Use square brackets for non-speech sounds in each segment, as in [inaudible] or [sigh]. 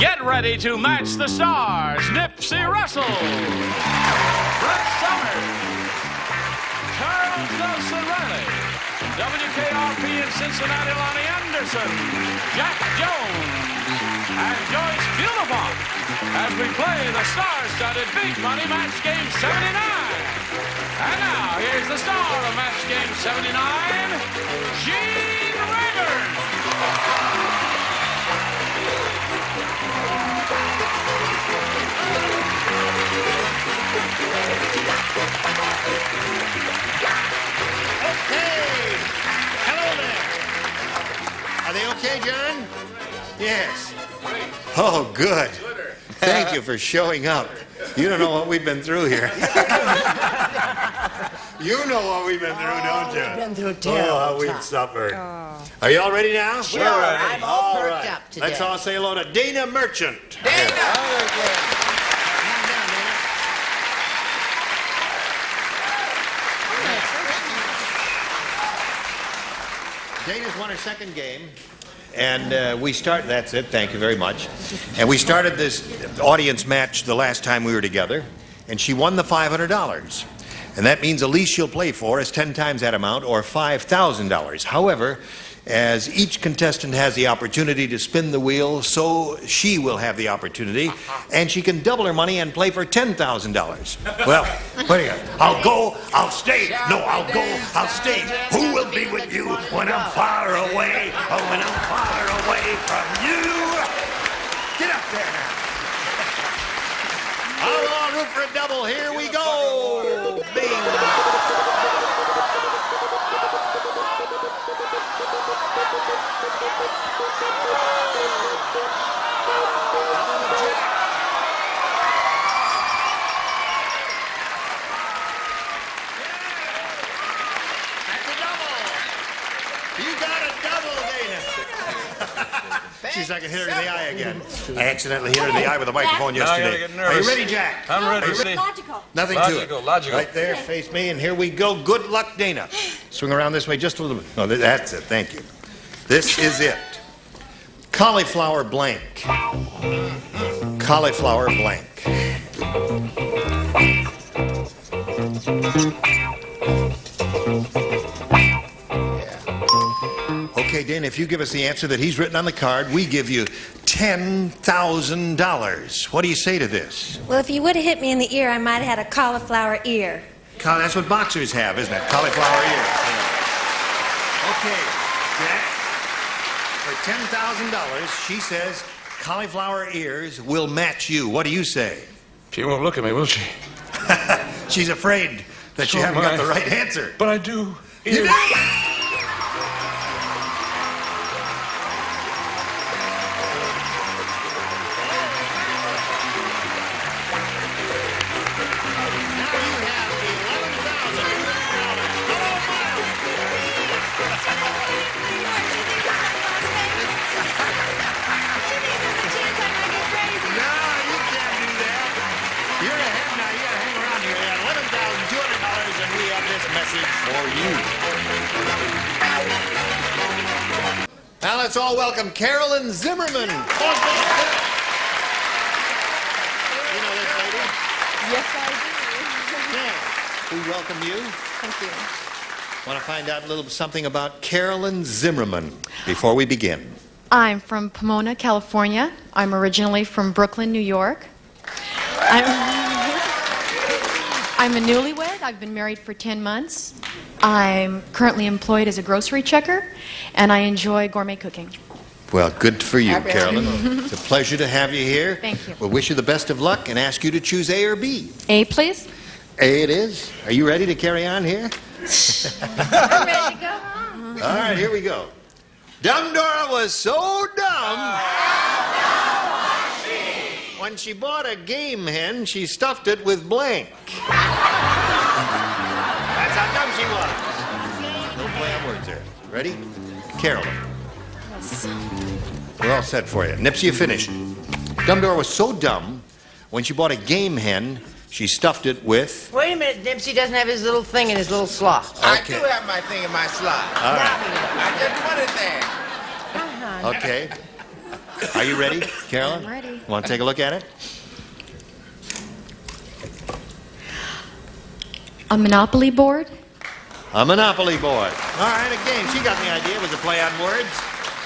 Get ready to match the stars. Nipsey Russell, Brett Somers, Charles Nelson Reilly, WKRP in Cincinnati, Loni Anderson, Jack Jones, and Joyce Bulifant as we play the star-studded Big Money Match Game 79. And now, here's the star of Match Game 79, Gene Rayburn. Hey! Hello there. Are they okay, John? Yes. Oh, good. Thank you for showing up. You don't know what we've been through here. [laughs] you know what we've been through, don't oh, you? been through a Oh, how we've time. suffered. Oh. Are you all ready now? Sure, I'm all perked right. up today. Let's all say hello to Dana Merchant. Dana's won her second game. And uh, we start, that's it, thank you very much. And we started this audience match the last time we were together, and she won the $500. And that means the least she'll play for is 10 times that amount, or $5,000. However, as each contestant has the opportunity to spin the wheel, so she will have the opportunity, and she can double her money and play for $10,000. Well, do you got? I'll go, I'll stay. No, I'll go, I'll stay. Who will be with you when I'm far away, or when I'm far away from you? Get up there now. I'll root for a double. Here we go. Bing. That's a double. You got a double, Dana. I can hit her in the eye again. I accidentally hit her in the eye with a microphone Now I gotta yesterday. get Are you ready, Jack? I'm ready. Are you ready. Logical. Nothing to Logical, it. logical. Right there, face me, and here we go. Good luck, Dana. Swing around this way just a little bit. No, that's it. Thank you. This is it. Cauliflower blank. Cauliflower blank. Okay, Dana, if you give us the answer that he's written on the card, we give you $10,000. What do you say to this? Well, if you would have hit me in the ear, I might have had a cauliflower ear. That's what boxers have, isn't it? Cauliflower ears. Okay, Jack. For ten thousand dollars, she says cauliflower ears will match you. What do you say? She won't look at me, will she? [laughs] She's afraid that you So haven't got I. the right answer. But I do. You do? Welcome Carolyn Zimmerman. You know this lady? Yes, I do. Yeah. We welcome you. Thank you. Want to find out a little something about Carolyn Zimmerman before we begin. I'm from Pomona, California. I'm originally from Brooklyn, New York. I'm, [laughs] I'm a newlywed. I've been married for 10 months. I'm currently employed as a grocery checker, and I enjoy gourmet cooking. Well, good for you, Carolyn. [laughs] It's a pleasure to have you here. Thank you. We'll wish you the best of luck and ask you to choose A or B. A, please? A it is. Are you ready to carry on here? [laughs] I'm ready to go home. All right, here we go. Dumb Dora was so dumb. When she bought a game hen, she stuffed it with blank. That's how dumb she was. No play on words there. Ready? Carolyn. We're all set for you. Nipsey, you finished. Dumb Dora was so dumb, when she bought a game hen, she stuffed it with. Wait a minute, Dempsey doesn't have his little thing in his little slot. I do have my thing in my slot. All right. I just put it there. Uh-huh. Okay. Are you ready, Carolyn? I'm ready. Want to take a look at it? A Monopoly board? A Monopoly board. All right, again. She got the idea. It was a play on words.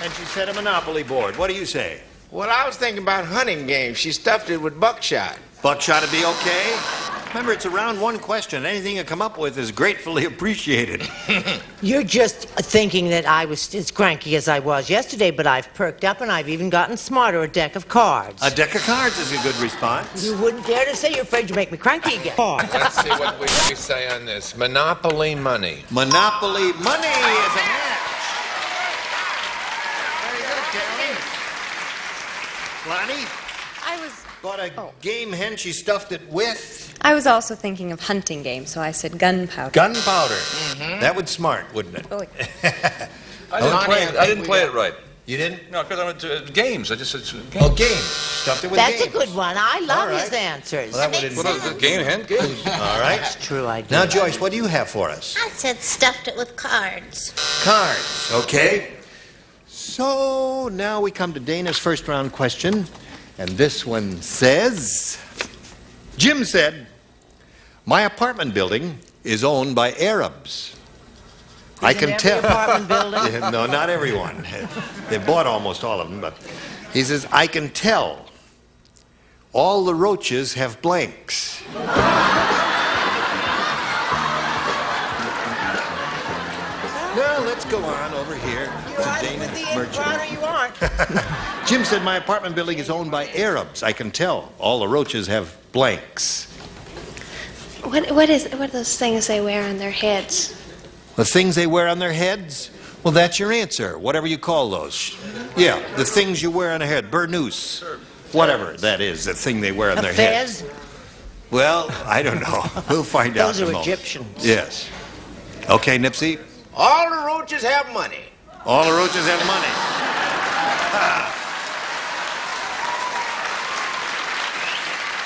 And she said a Monopoly board. What do you say? Well, I was thinking about hunting games. She stuffed it with buckshot. Buckshot would be okay? Remember, it's a round one question. Anything you come up with is gratefully [laughs] appreciated. [laughs] You're just thinking that I was as cranky as I was yesterday, but I've perked up and I've even gotten smarter. A deck of cards. A deck of cards is a good response. you wouldn't dare to say you're afraid you make me cranky again. [laughs] Let's see what we, we say on this. Monopoly money. Monopoly money is a match. Very good, Carolyn. Loni I was bought a game hen. She stuffed it with I was also thinking of hunting games, so I said gunpowder. gunpowder. That would smart, wouldn't it? Oh, [laughs] I didn't Loni, play it, I didn't play it right. You didn't? No, because I went to uh, games. I just said uh, games. Oh, games. Stuffed it with That's games. a good one. I love All right. his answers. Well, that would What was it? Game hen? Games. [laughs] All right. That's True, I do. Now, Joyce, what do you have for us? I said stuffed it with cards. Cards. Okay. So now we come to Dana's first round question. And this one says Jim said, My apartment building is owned by Arabs. I can every tell. apartment building? [laughs] No, not everyone. They bought almost all of them, but he says, I can tell all the roaches have blanks. [laughs] let's go on over here You're to Dana with the in Merchant. you aren't. [laughs] Jim said my apartment building is owned by Arabs. I can tell. All the roaches have blanks. what, what is what are those things they wear on their heads? The things they wear on their heads? Well, that's your answer. Whatever you call those. Yeah, the things you wear on their head. Burnous. Whatever that is, the thing they wear on A their heads. fez? Well, I don't know. [laughs] We'll find out. Those in a are moment. Egyptians. Yes. Okay, Nipsey. All the roaches have money. All the roaches have money. [laughs]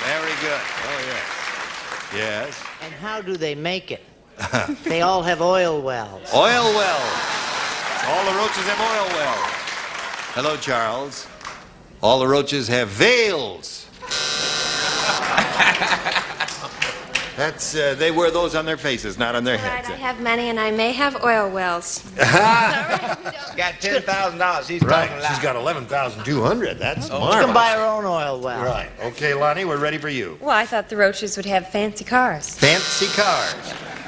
Very good. Oh, yes. Yes. And how do they make it? [laughs] they all have oil wells. Oil wells. All the roaches have oil wells. Hello, Charles. All the roaches have veils. [laughs] That's uh, they wear those on their faces, not on their All right, heads. I have money and I may have oil wells. [laughs] She's got ten thousand dollars. She's Right. talking She's loud. got eleven thousand two hundred. That's marvelous. She can buy her own oil well. Right. Okay, Loni, we're ready for you. Well, I thought the roaches would have fancy cars. Fancy cars.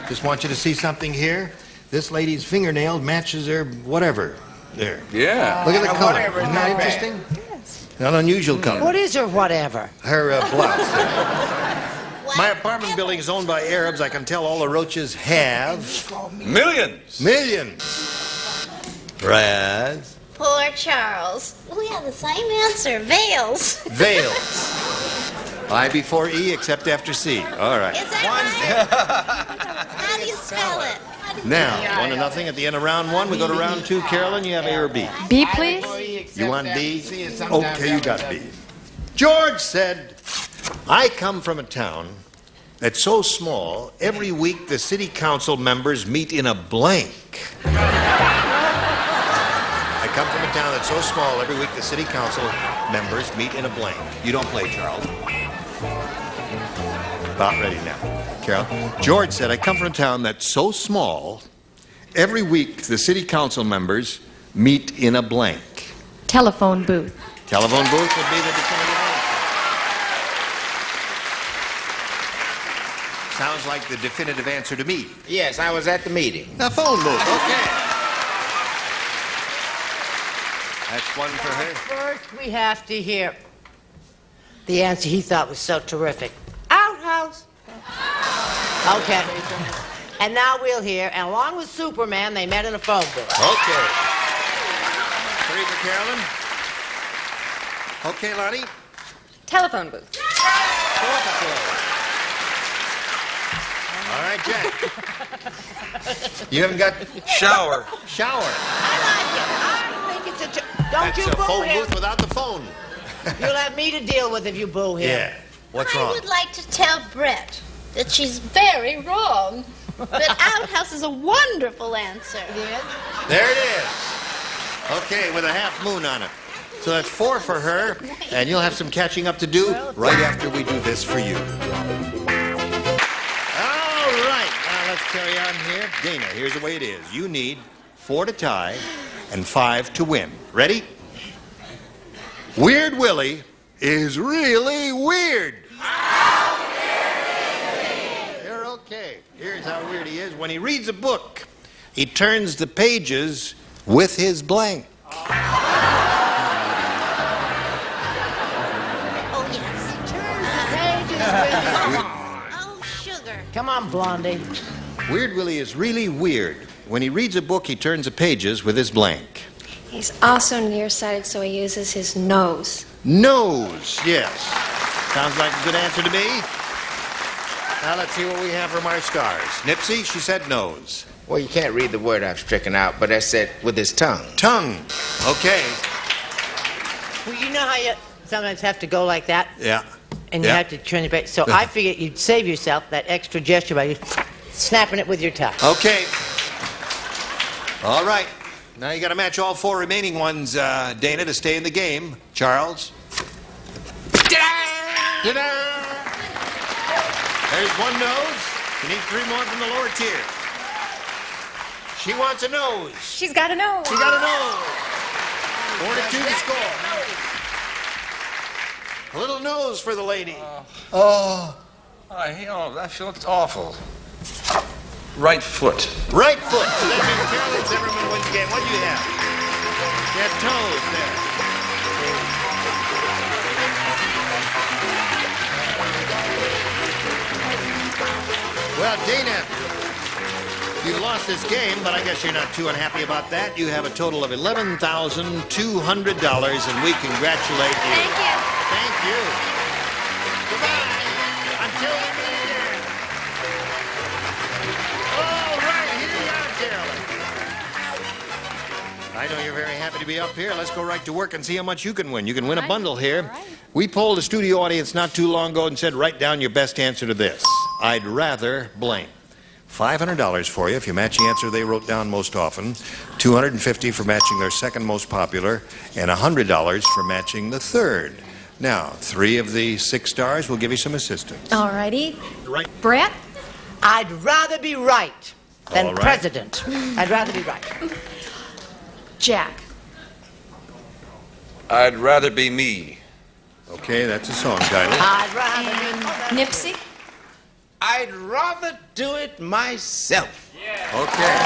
Just want you to see something here. This lady's fingernail matches her whatever. There. Yeah. Look at the Uh, color. whatever, Isn't not that bad. interesting? An unusual color. What is her whatever? Her uh, blouse. [laughs] there. My apartment building is owned by Arabs. I can tell all the roaches have Millions. millions. Brad. Poor Charles. We have the same answer. Veils. Veils. [laughs] I before E except after C. All right. Is that right? [laughs] How do you spell it? How do you Now, one to nothing at the end of round one. We go to round two. Carolyn, you have A or B? B, please? You want B? Okay, you got B. George said, I come from a town that's so small, every week the city council members meet in a blank. I come from a town that's so small, every week the city council members meet in a blank. You don't play, Charles. About ready now. Carol? George said, I come from a town that's so small, every week the city council members meet in a blank. Telephone booth. Telephone booth would be the definitive answer. Sounds like the definitive answer to me. Yes, I was at the meeting. The phone booth, okay. That's one for her. First, we have to hear the answer he thought was so terrific. Outhouse. Okay. And now we'll hear, and along with Superman, they met in a phone booth. Okay. Three for Carolyn. Okay, Loni. Telephone booth. All right, Jack. You haven't got Shower. shower. I like it. I think it's a. T- don't That's you a boo phone him. booth without the phone. You'll have me to deal with if you boo him. Yeah. What's I wrong? I would like to tell Brett that she's very wrong. But [laughs] outhouse is a wonderful answer. Yes? There it is. Okay, with a half moon on it. So that's four for her, and you'll have some catching up to do right after we do this for you. Carry on here. Dana, here's the way it is. You need four to tie and five to win. Ready? Weird Willie is really weird. You're okay. Here's how weird he is. When he reads a book, he turns the pages with his blank. Oh, yes. Turn the pages with... [laughs] Come on. Oh, sugar. Come on, Blondie. Weird Willie is really weird. When he reads a book, he turns the pages with his blank. He's also nearsighted, so he uses his nose. Nose, yes. Sounds like a good answer to me. Now let's see what we have from our stars. Nipsey, she said nose. Well, you can't read the word I've stricken out, but I said with his tongue. Tongue. Okay. Well, you know how you sometimes have to go like that, Yeah. and you have to turn it back. So I figured you'd save yourself that extra gesture by snapping it with your tongue. Okay. All right. Now you got to match all four remaining ones, uh, Dana, to stay in the game. Charles. Ta-da! There's one nose. You need three more from the lower tier. She wants a nose. She's got a nose. She got a nose. Four to two to score. A little nose for the lady. Oh. I, you know, I feel awful. Right foot. Right foot. So that means Carolyn Zimmerman wins the game. What do you have? You have toes there. Well, Dana, you lost this game, but I guess you're not too unhappy about that. You have a total of $11,200, and we congratulate you. Thank you. Thank you. I know you're very happy to be up here. Let's go right to work and see how much you can win. You can win a bundle here. We polled a studio audience not too long ago and said, write down your best answer to this. I'd rather blank. $500 for you if you match the answer they wrote down most often, 250 for matching their second most popular, and $100 for matching the third. Now, three of the six stars will give you some assistance. Alrighty. Right. Brett? I'd rather be right than All right. president. I'd rather be right. Jack. I'd rather be me. Okay, that's a song title. I'd rather be Nipsey? I'd rather do it myself. Okay.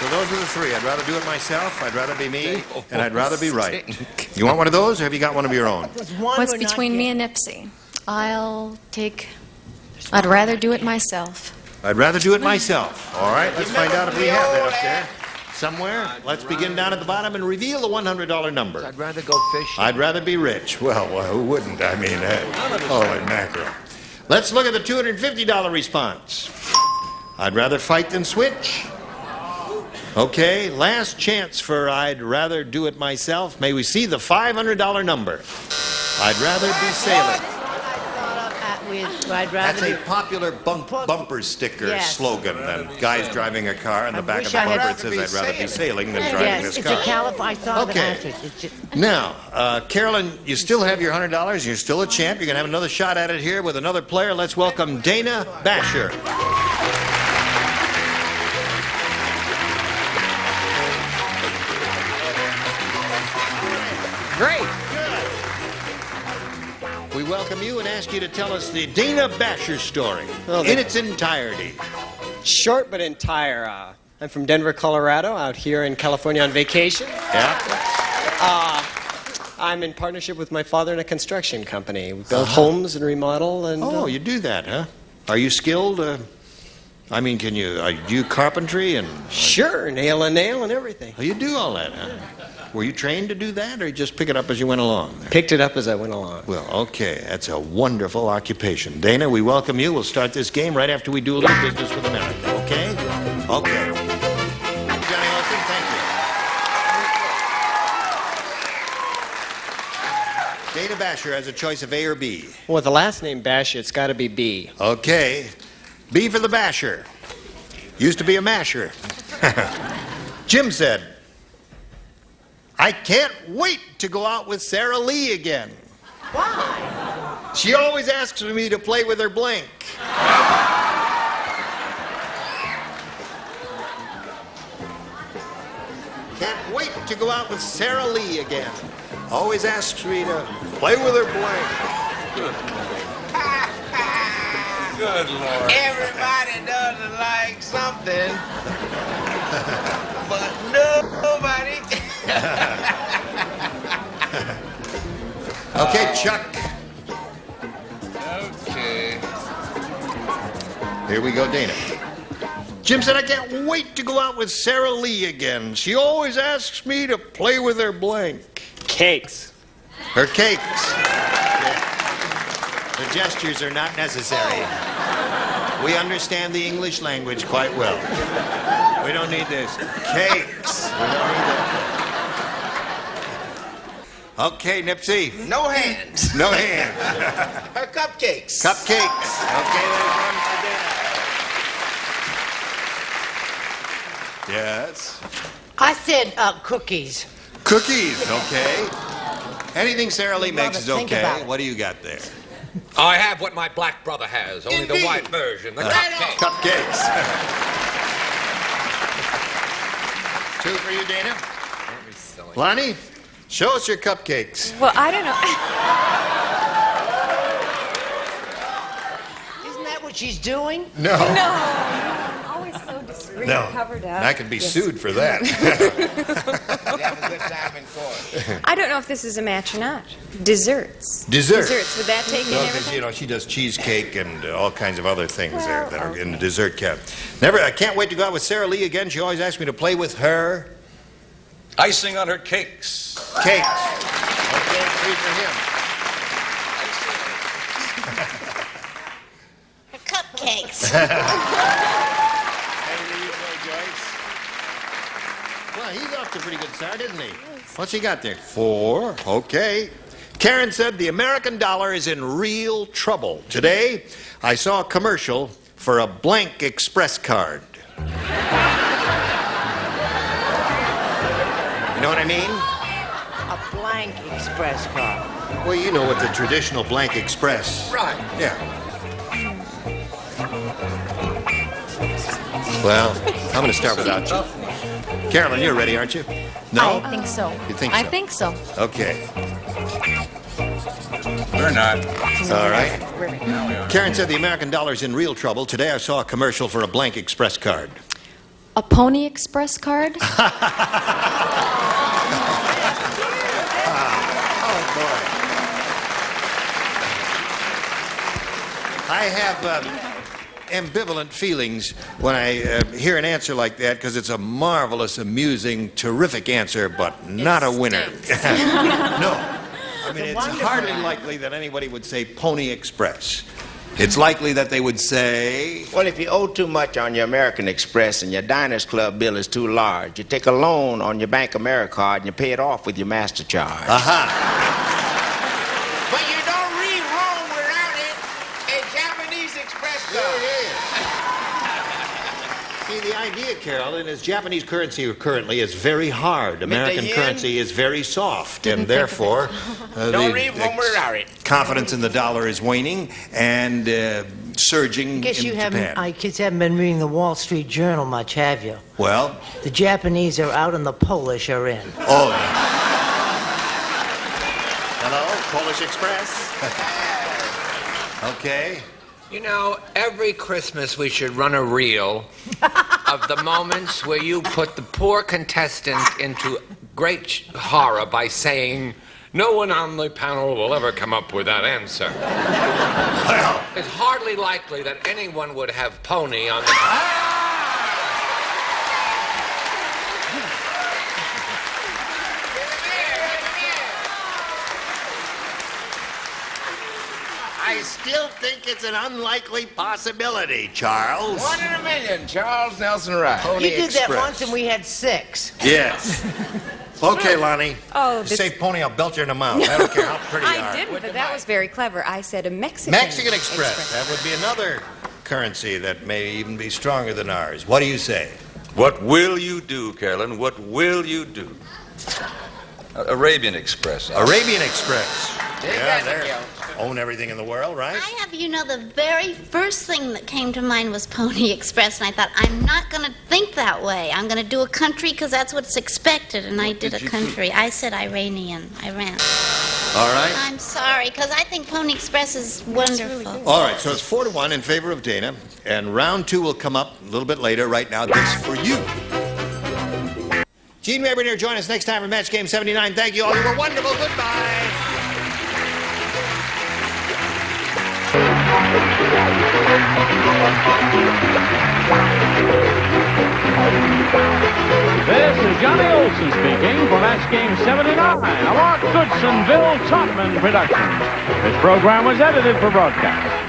So those are the three. I'd rather do it myself, I'd rather be me, and I'd rather be right. [laughs] You want one of those, or have you got one of your own? one What's between me and Nipsey? I'll take. I'd rather do it myself. I'd rather do it myself. All right, let's find out if we have that up there somewhere. Let's begin down at the bottom and reveal the $100 number. I'd rather go fishing. I'd rather be rich. Well, well who wouldn't? I mean, uh, holy mackerel. Let's look at the $250 response. I'd rather fight than switch. Okay, last chance for I'd rather do it myself. May we see the $500 number? I'd rather be sailing. I'd rather That's a popular bump, bumper sticker Yes. slogan. And guys driving a car, on the I back of the I bumper it says, "I'd rather be sailing than driving Yes, this it's car." a California. I saw Okay. the. Just, Now, uh, Carolyn, you still have your hundred dollars. You're still a champ. You're gonna have another shot at it here with another player. Let's welcome Dana Basher. We welcome you and ask you to tell us the Dana Basher story Well, in its entirety. Short but entire. Uh, I'm from Denver, Colorado, out here in California on vacation. Yeah. Uh, I'm in partnership with my father in a construction company. We build homes and remodel and. Oh, uh, you do that, huh? Are you skilled? Uh, I mean, can you uh, do carpentry and? Sure, nail a nail and everything. Oh, you do all that, huh? Were you trained to do that, or you just pick it up as you went along? Picked it up as I went along. Well, okay, that's a wonderful occupation. Dana, we welcome you. We'll start this game right after we do a little business with America, okay? Okay. Johnny Olson, thank you. Dana Basher has a choice of A or B. Well, with the last name Bash, it's got to be B. Okay. B for the Basher. Used to be a masher. [laughs] Jim said, I can't wait to go out with Sara Lee again. Why? She always asks me to play with her blank. Can't wait to go out with Sara Lee again. Always asks me to play with her blank. Good Lord. Everybody doesn't like something, [laughs] but nobody. [laughs] Okay, Chuck. Okay. Here we go, Dana. Jim said, I can't wait to go out with Sara Lee again. She always asks me to play with her blank. Cakes. Her cakes. The gestures are not necessary. We understand the English language quite well. We don't need this. Cakes. We don't need that. Okay, Nipsey. No hands. No hands. [laughs] Her cupcakes. Cupcakes. Okay, there's one for dinner. Yes. I said uh, cookies. Cookies, okay. Anything Sara Lee makes is okay. What do you got there? I have what my black brother has, only the white version, the Uh, cupcake. Cupcakes. [laughs] Two for you, Dana. Loni, show us your cupcakes. Well, I don't know. [laughs] Isn't that what she's doing? No. no. I'm always so discreet, No. covered up. I could be Yes. sued for that. Have a good time in court. I don't know if this is a match or not. Desserts. Desserts. Desserts. Would that take in No, because everything? you know she does cheesecake and uh, all kinds of other things there Well, that are in the dessert cat. Never. I can't wait to go out with Sara Lee again. She always asks me to play with her Icing on her cakes. cakes. Okay, three for him. Her cupcakes. [laughs] Well, he's off to a pretty good start, isn't he? What's he got there? Four. Okay. Karen said the American dollar is in real trouble. Today, I saw a commercial for a blank express card. Know what I mean? A blank express card. Well, you know what the traditional blank express. Right. Yeah. Well, I'm going to start without you. Carolyn, you're ready, aren't you? No? I think so. You think I think so. Okay. We're not. All right. Karen said the American dollar's in real trouble. Today I saw a commercial for a blank express card. A Pony Express card? [laughs] I have um, ambivalent feelings when I uh, hear an answer like that because it's a marvelous, amusing, terrific answer, but not a winner. [laughs] no. I mean, it's hardly likely that anybody would say Pony Express. It's likely that they would say, Well, if you owe too much on your American Express and your Diners Club bill is too large, you take a loan on your BankAmericard and you pay it off with your Master Charge. aha. But you don't read home without it. A Japanese Express card. See, the idea, Carolyn, is Japanese currency currently is very hard. American currency is very soft, and therefore, [laughs] uh, Don't the read home confidence in the dollar is waning and uh, surging I guess in you haven't. I guess you haven't been reading the Wall Street Journal much, have you? Well, The Japanese are out and the Polish are in. oh. yeah. Hello, Polish Express. [laughs] okay. You know, every Christmas we should run a reel [laughs] of the moments where you put the poor contestant into great horror by saying, No one on the panel will ever come up with that answer. It's hardly likely that anyone would have pony on the. I still think it's an unlikely possibility, Charles. One in a million, Charles Nelson Wright. Pony you did that once and we had six. Yes. [laughs] Okay, Loni. Oh, You this- say pony, I'll belt you in the mouth. I don't care how [laughs] pretty you are. I didn't, but that was very clever. I said a Mexican. Mexican Express. That would be another currency that may even be stronger than ours. What do you say? What will you do, Carolyn? What will you do? Arabian Express. Arabian Express. Take Yeah, that, they're Miguel. Own everything in the world, right? I have you know the very first thing that came to mind was Pony [laughs] Express, and I thought I'm not going to think that way. I'm going to do a country because that's what's expected, and I did did a you country. I said Iranian, Iran. All right. I'm sorry because I think Pony Express is wonderful. All right, so it's four to one in favor of Dana, and round two will come up a little bit later. Right now, this for you. Gene Rayburn join us next time for Match Game 79. Thank you all. You were wonderful. Goodbye. This is Johnny Olson speaking for Match Game 79, a Mark Goodson, Bill Todman production. This program was edited for broadcast.